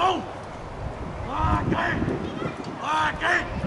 Não! Aqui! Aqui!